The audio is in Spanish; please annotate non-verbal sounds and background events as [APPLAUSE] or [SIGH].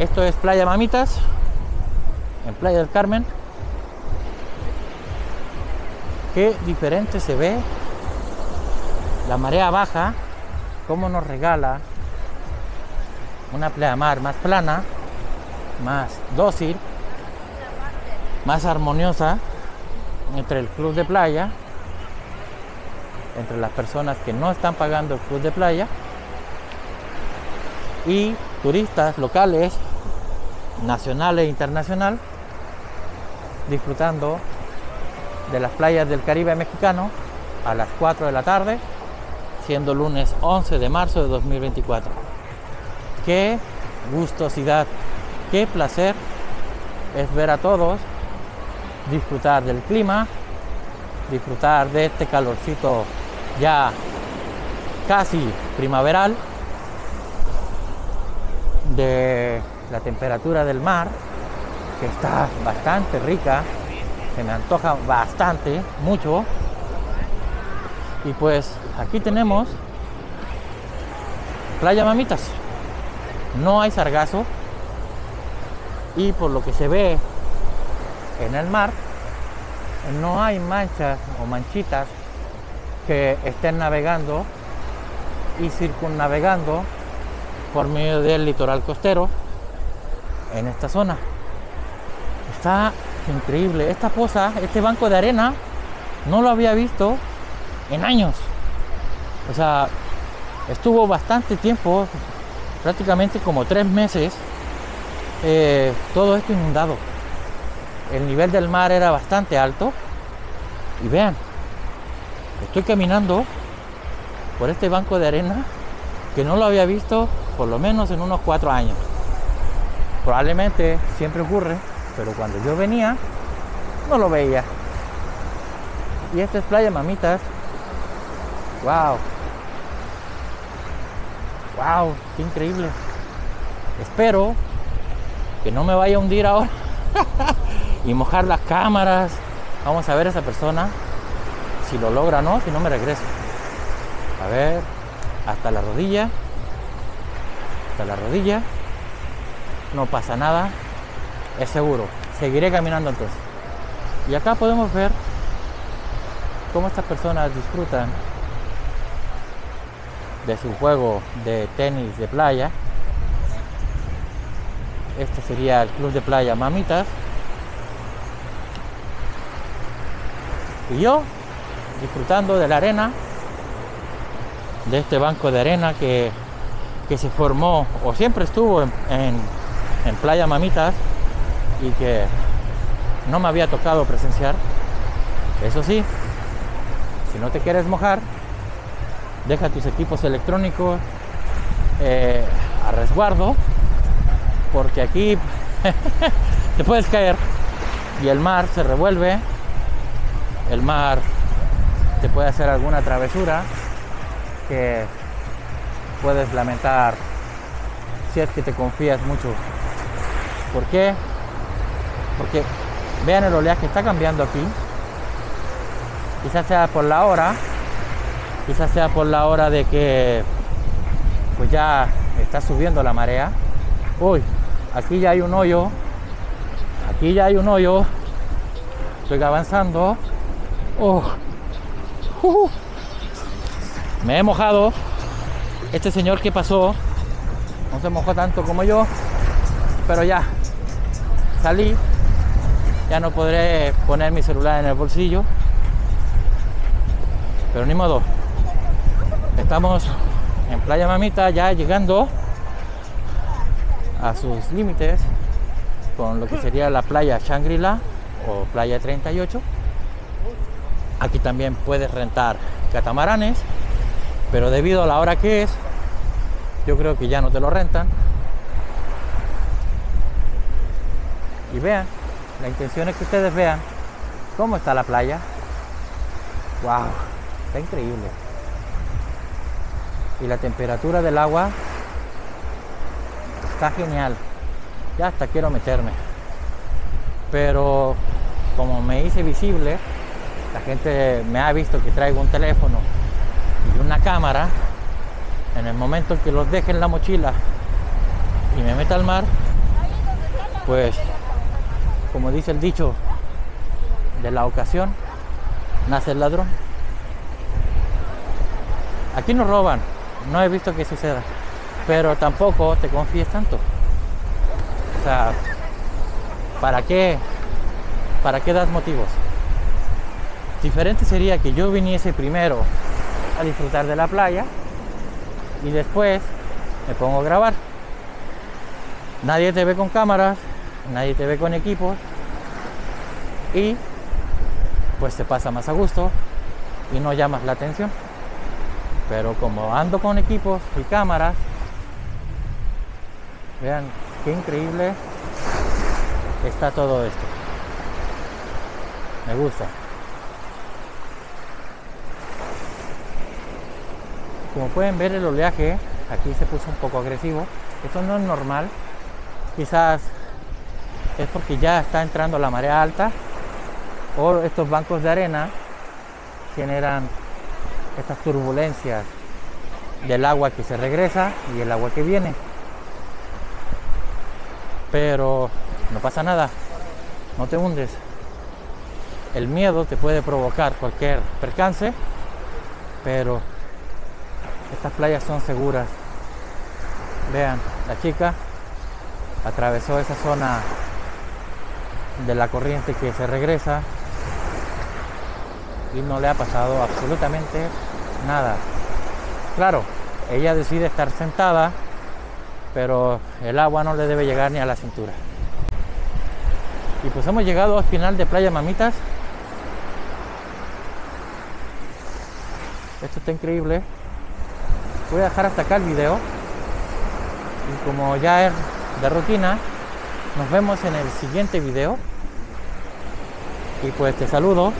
Esto es Playa Mamitas, en Playa del Carmen. Qué diferente se ve la marea baja, cómo nos regala una playa mar más plana, más dócil, más armoniosa entre el club de playa, entre las personas que no están pagando el club de playa y turistas locales, nacional e internacional, disfrutando de las playas del Caribe mexicano a las 4 de la tarde, siendo lunes 11 de marzo de 2024. Qué gustosidad, qué placer es ver a todos disfrutar del clima, disfrutar de este calorcito ya casi primaveral, de la temperatura del mar, que está bastante rica, se me antoja bastante, mucho. Y pues aquí tenemos Playa Mamitas. No hay sargazo y por lo que se ve en el mar, no hay manchas o manchitas que estén navegando y circunnavegando por medio del litoral costero en esta zona. Está increíble. Esta poza, este banco de arena, no lo había visto en años. O sea, estuvo bastante tiempo, prácticamente como tres meses, eh, todo esto inundado. El nivel del mar era bastante alto. Y vean, estoy caminando por este banco de arena que no lo había visto por lo menos en unos cuatro años. Probablemente siempre ocurre, pero cuando yo venía no lo veía. Y esta es Playa Mamitas. Wow. Wow, qué increíble. Espero que no me vaya a hundir ahora [LAUGHS] y mojar las cámaras. Vamos a ver a esa persona si lo logra no, si no me regreso. A ver, hasta la rodilla la rodilla, no pasa nada, es seguro. Seguiré caminando entonces. Y acá podemos ver cómo estas personas disfrutan de su juego de tenis de playa. Este sería el club de playa Mamitas. Y yo disfrutando de la arena, de este banco de arena que que se formó o siempre estuvo en, Playa Mamitas y que no me había tocado presenciar. Eso sí, si no te quieres mojar, deja tus equipos electrónicos eh, a resguardo, porque aquí [LAUGHS] te puedes caer y el mar se revuelve, el mar te puede hacer alguna travesura que puedes lamentar si es que te confías mucho. ¿Por qué? Porque vean el oleaje está cambiando aquí. Quizás sea por la hora, quizás sea por la hora de que pues ya está subiendo la marea. Uy, aquí ya hay un hoyo. Aquí ya hay un hoyo. Estoy avanzando. Oh. Uh. Me he mojado. Este señor que pasó no se mojó tanto como yo, pero ya salí. Ya no podré poner mi celular en el bolsillo. Pero ni modo. Estamos en Playa Mamita ya llegando a sus límites con lo que sería la playa Shangri-La o playa 38. Aquí también puedes rentar catamaranes pero debido a la hora que es, yo creo que ya no te lo rentan. Y vean, la intención es que ustedes vean cómo está la playa. ¡Wow! Está increíble. Y la temperatura del agua está genial. Ya hasta quiero meterme. Pero como me hice visible, la gente me ha visto que traigo un teléfono y una cámara, en el momento en que los deje en la mochila y me meta al mar, pues, como dice el dicho de la ocasión, nace el ladrón. Aquí no roban, no he visto que suceda, pero tampoco te confíes tanto. O sea, ¿para qué? ¿Para qué das motivos? Diferente sería que yo viniese primero a disfrutar de la playa y después me pongo a grabar. Nadie te ve con cámaras, nadie te ve con equipos y pues te pasa más a gusto y no llamas la atención. Pero como ando con equipos y cámaras, vean qué increíble está todo esto. Me gusta. Como pueden ver el oleaje aquí se puso un poco agresivo. Esto no es normal. Quizás es porque ya está entrando la marea alta o estos bancos de arena generan estas turbulencias del agua que se regresa y el agua que viene. Pero no pasa nada, no te hundes. El miedo te puede provocar cualquier percance, pero estas playas son seguras. Vean, la chica atravesó esa zona de la corriente que se regresa y no le ha pasado absolutamente nada. Claro, ella decide estar sentada, pero el agua no le debe llegar ni a la cintura. Y pues hemos llegado al final de Playa Mamitas. Esto está increíble voy a dejar hasta acá el video y como ya es de rutina nos vemos en el siguiente video. Y pues te saludo